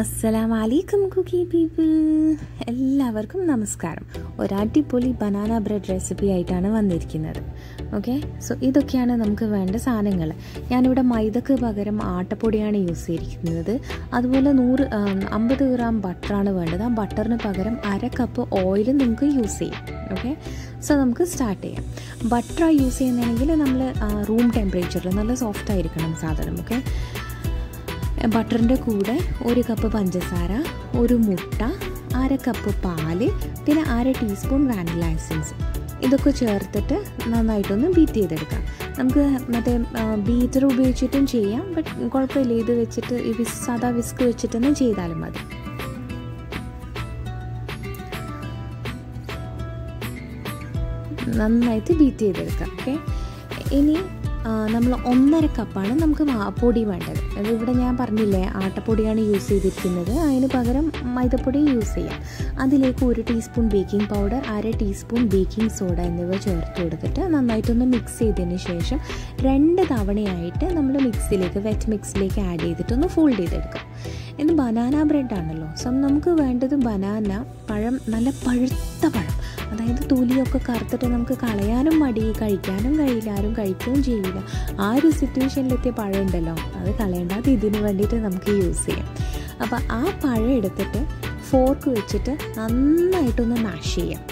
അസ്സലാമലൈക്കും കുക്കി പീപ്പിൾ. എല്ലാവർക്കും നമസ്കാരം. ഒരു അടിപൊളി ബനാന ബ്രെഡ് റെസിപ്പി ആയിട്ടാണ് വന്നിരിക്കുന്നത്. ഓക്കെ? സോ ഇതൊക്കെയാണ് നമുക്ക് വേണ്ട സാധനങ്ങൾ. ഞാനിവിടെ മൈദക്ക് പകരം ആട്ടപ്പൊടിയാണ് യൂസ് ചെയ്തിരിക്കുന്നത്. അതുപോലെ നൂറ് അമ്പത് ഗ്രാം ബട്ടറാണ് വേണ്ടത്. ആ ബട്ടറിന് പകരം അര കപ്പ് ഓയിൽ നമുക്ക് യൂസ് ചെയ്യാം. ഓക്കെ? സോ നമുക്ക് സ്റ്റാർട്ട് ചെയ്യാം. ബട്ടർ യൂസ് ചെയ്യുന്നതെങ്കിൽ നമ്മൾ റൂം ടെമ്പറേച്ചറിൽ നല്ല സോഫ്റ്റ് ആയിരിക്കണം സാധനം. ഓക്കെ? ബട്ടറിന്റെ കൂടെ ഒരു കപ്പ് പഞ്ചസാര ഒരു മുട്ട അര കപ്പ് പാൽ പിന്നെ അര ടീസ്പൂൺ വാനില എസൻസ്. ഇതൊക്കെ ചേർത്തിട്ട് നന്നായിട്ടൊന്ന് ബീറ്റ് ചെയ്തെടുക്കാം. നമുക്ക് മറ്റേ ബീറ്റർ ഉപയോഗിച്ചിട്ടും ചെയ്യാം ബട്ട് കുഴപ്പമില്ല. ഇത് വെച്ചിട്ട് ഈ വിസ് സാധാ വിസ്ക് വെച്ചിട്ടൊന്നും ചെയ്താലും മതി. നന്നായിട്ട് ബീറ്റ് ചെയ്തെടുക്കാം ഓക്കെ? ഇനി നമ്മൾ ഒന്നര കപ്പാണ് നമുക്ക് പൊടി വേണ്ടത്. അത് ഇവിടെ ഞാൻ പറഞ്ഞില്ലേ ആട്ടപ്പൊടിയാണ് യൂസ് ചെയ്തിരിക്കുന്നത്. അതിന് പകരം മൈദപ്പൊടി യൂസ് ചെയ്യാം. അതിലേക്ക് ഒരു ടീസ്പൂൺ ബേക്കിംഗ് പൗഡർ അര ടീസ്പൂൺ ബേക്കിംഗ് സോഡ എന്നിവ ചേർത്ത് കൊടുത്തിട്ട് നന്നായിട്ടൊന്ന് മിക്സ് ചെയ്തതിന് ശേഷം രണ്ട് തവണയായിട്ട് നമ്മൾ മിക്സിലേക്ക് വെറ്റ് മിക്സിലേക്ക് ആഡ് ചെയ്തിട്ടൊന്ന് ഫോൾഡ് ചെയ്തെടുക്കാം. ഇത് ബനാന ബ്രെഡ് ആണല്ലോ സോ നമുക്ക് വേണ്ടത് ബനാന പഴം നല്ല പഴുത്ത പഴം. അതായത് തൊലിയൊക്കെ കറുത്തിട്ട് നമുക്ക് കളയാനും മടി കഴിക്കാനും കഴിയില്ല ആരും കഴിക്കുകയും ചെയ്യില്ല. ആ ഒരു സിറ്റുവേഷനിലെത്തിയ പഴം ഉണ്ടല്ലോ. അത് കളയേണ്ടാത്ത ഇതിന് വേണ്ടിയിട്ട് നമുക്ക് യൂസ് ചെയ്യാം. അപ്പോൾ ആ പഴം എടുത്തിട്ട് ഫോർക്ക് വെച്ചിട്ട് നന്നായിട്ടൊന്ന് മാഷ് ചെയ്യാം.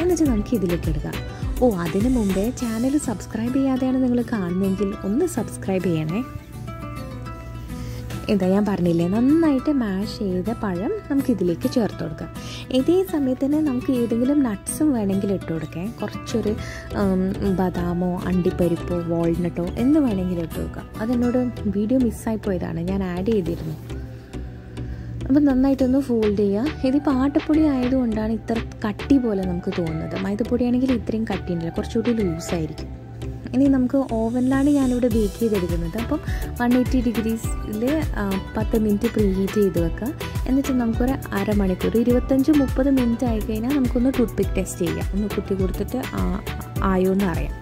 എന്നിട്ട് നമുക്ക് ഇതിലേക്ക് എടുക്കാം ഓ അതിന് മുമ്പേ ചാനൽ സബ്സ്ക്രൈബ് ചെയ്യാതെയാണ് നിങ്ങൾ കാണുന്നതെങ്കിൽ ഒന്ന് സബ്സ്ക്രൈബ് ചെയ്യണേ. ഇതാ ഞാൻ പറഞ്ഞില്ലേ? നന്നായിട്ട് മാഷ് ചെയ്ത പഴം നമുക്ക് ഇതിലേക്ക് ചേർത്ത് കൊടുക്കാം. ഇതേ സമയത്തിന് നമുക്ക് ഏതെങ്കിലും നട്ട്സും വേണമെങ്കിൽ ഇട്ട് കൊടുക്കാം. കുറച്ചൊരു ബദാമോ അണ്ടിപ്പരിപ്പോ വാൾനട്ടോ എന്ത് വേണമെങ്കിലും ഇട്ട് കൊടുക്കാം. അതെന്നോട് വീഡിയോ മിസ്സായി പോയതാണ്. ഞാൻ ആഡ് ചെയ്തിരുന്നു. അപ്പം നന്നായിട്ടൊന്ന് ഫോൾഡ് ചെയ്യുക ഇതിപ്പോൾ ആട്ടപ്പൊടി ആയതുകൊണ്ടാണ് ഇത്ര കട്ടി പോലെ നമുക്ക് തോന്നുന്നത്. മൈദപ്പൊടിയാണെങ്കിൽ ഇത്രയും കട്ടി ഉണ്ടല്ലോ കുറച്ചുകൂടി ലൂസായിരിക്കും ഇനി നമുക്ക് ഓവനിലാണ് ഞാനിവിടെ ബേക്ക് ചെയ്തെടുക്കുന്നത്. അപ്പം വൺ എയ്റ്റി ഡിഗ്രീസിൽ പത്ത് മിനിറ്റ് പ്രീ ഹീറ്റ് ചെയ്ത് വെക്കുക എന്നിട്ട് നമുക്കൊരു അരമണിക്കൂർ ഇരുപത്തഞ്ച് മുപ്പത് മിനിറ്റ് ആയി കഴിഞ്ഞാൽ നമുക്കൊന്ന് ടൂത്ത് പിക്ക് ടെസ്റ്റ് ചെയ്യാം. ഒന്ന് കുത്തി കൊടുത്തിട്ട് ആയോ എന്ന് അറിയാം.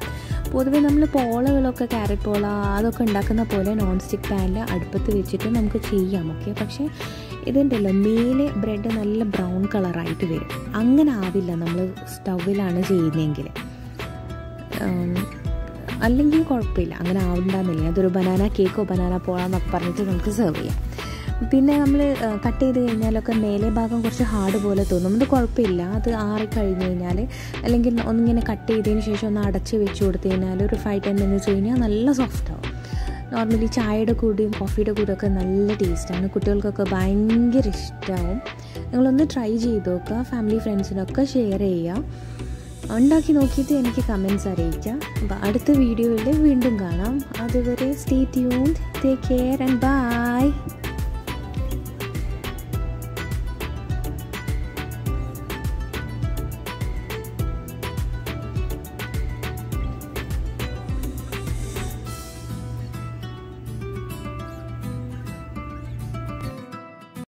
പൊതുവേ നമ്മൾ പോളകളൊക്കെ ക്യാരറ്റ് പോള അതൊക്കെ ഉണ്ടാക്കുന്ന പോലെ നോൺ സ്റ്റിക്ക് പാനിൽ അടുപ്പത്ത് വെച്ചിട്ട് നമുക്ക് ചെയ്യാം ഓക്കെ പക്ഷേ ഇതുണ്ടല്ലോ മേലെ ബ്രെഡ് നല്ല ബ്രൗൺ കളറായിട്ട് വരും. അങ്ങനെ ആവില്ല നമ്മൾ സ്റ്റൗവിലാണ് ചെയ്യുന്നതെങ്കിൽ. അല്ലെങ്കിൽ കുഴപ്പമില്ല. അങ്ങനെ ആവണ്ടെന്നില്ല. അതൊരു ബനാന കേക്കോ ബനാന പോളാന്നൊക്കെ പറഞ്ഞിട്ട് നമുക്ക് സെർവ് ചെയ്യാം. പിന്നെ നമ്മൾ കട്ട് ചെയ്ത് കഴിഞ്ഞാലൊക്കെ മേലെ ഭാഗം കുറച്ച് ഹാർഡ് പോലെ തോന്നും. അത് കുഴപ്പമില്ല. അത് ആറി കഴിഞ്ഞ് കഴിഞ്ഞാൽ അല്ലെങ്കിൽ ഒന്നിങ്ങനെ കട്ട് ചെയ്തതിന് ശേഷം ഒന്ന് അടച്ച് വെച്ച് കൊടുത്തു കഴിഞ്ഞാൽ ഒരു ഫൈവ് ടെൻ മിനിറ്റ്സ് കഴിഞ്ഞാൽ നല്ല സോഫ്റ്റ് ആവും. നോർമലി ചായയുടെ കൂടെയും കോഫിയുടെ കൂടെയൊക്കെ നല്ല ടേസ്റ്റാണ് കുട്ടികൾക്കൊക്കെ ഭയങ്കര ഇഷ്ടമാവും നിങ്ങളൊന്ന് ട്രൈ ചെയ്ത് നോക്കുക. ഫാമിലി ഫ്രണ്ട്സിനൊക്കെ ഷെയർ ചെയ്യുക ഉണ്ടാക്കി നോക്കിയിട്ട് എനിക്ക് കമൻസ് അറിയിക്കാം അപ്പോൾ അടുത്ത വീഡിയോയിൽ വീണ്ടും കാണാം. അതുവരെ stay tune take care and bye